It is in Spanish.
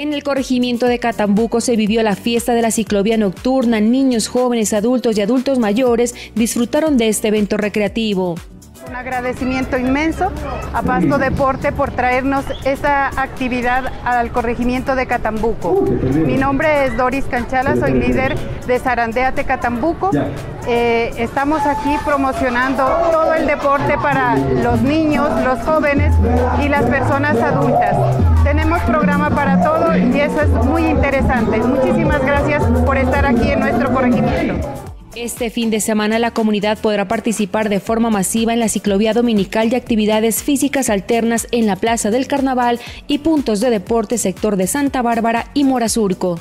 En el corregimiento de Catambuco se vivió la fiesta de la ciclovía nocturna. Niños, jóvenes, adultos y adultos mayores disfrutaron de este evento recreativo. Un agradecimiento inmenso a Pasto Deporte por traernos esta actividad al corregimiento de Catambuco. Mi nombre es Doris Canchala, soy líder de Zarandeate Catambuco. Eh, estamos aquí promocionando todo el deporte para los niños, los jóvenes y las personas adultas. Programa para todo y eso es muy interesante. Muchísimas gracias por estar aquí en nuestro corregimiento. Este fin de semana la comunidad podrá participar de forma masiva en la ciclovía dominical y actividades físicas alternas en la Plaza del Carnaval y puntos de deporte sector de Santa Bárbara y Morazurco.